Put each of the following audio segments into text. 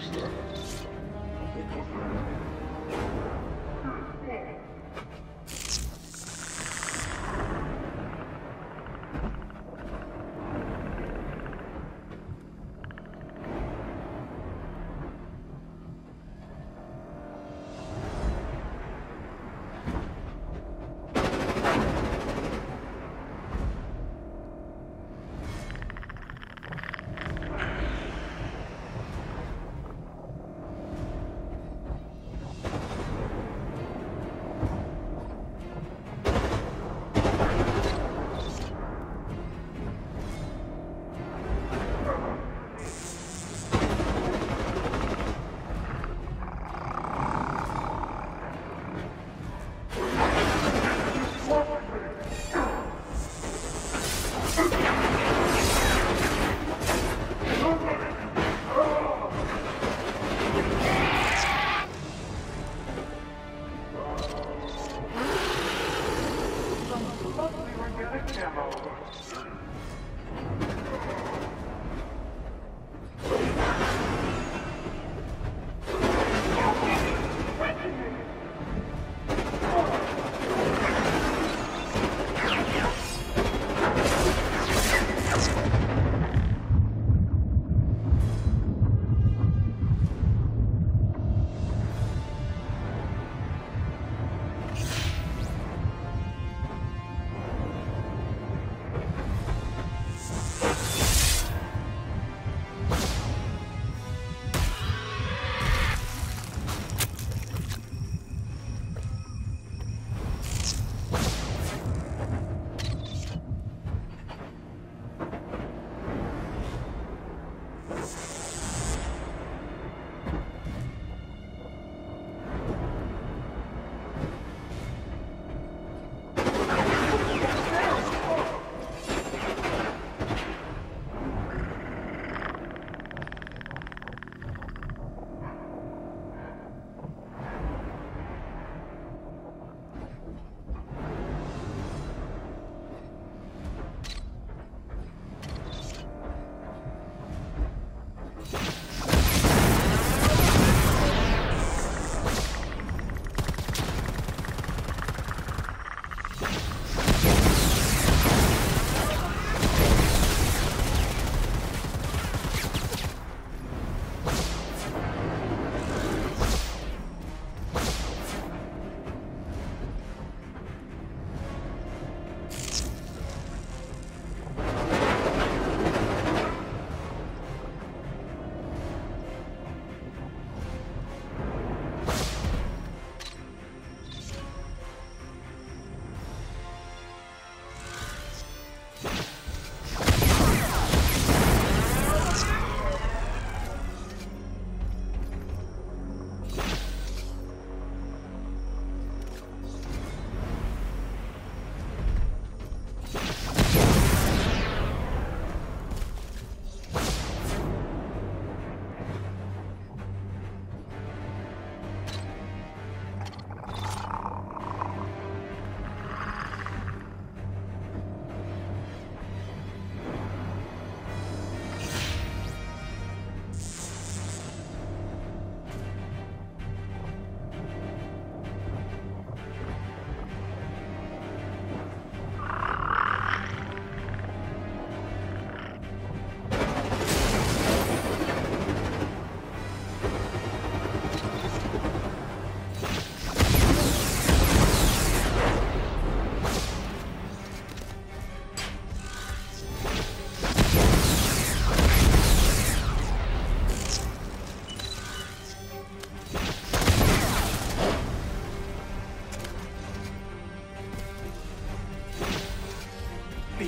звезда.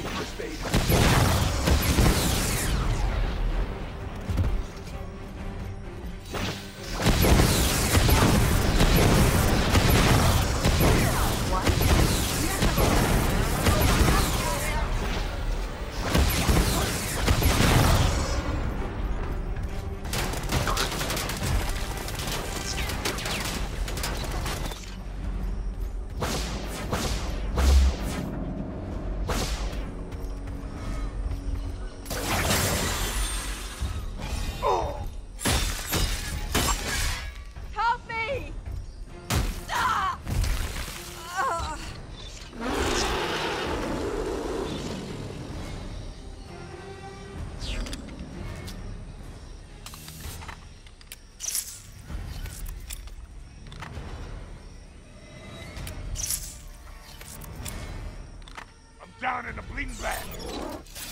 space. Bang.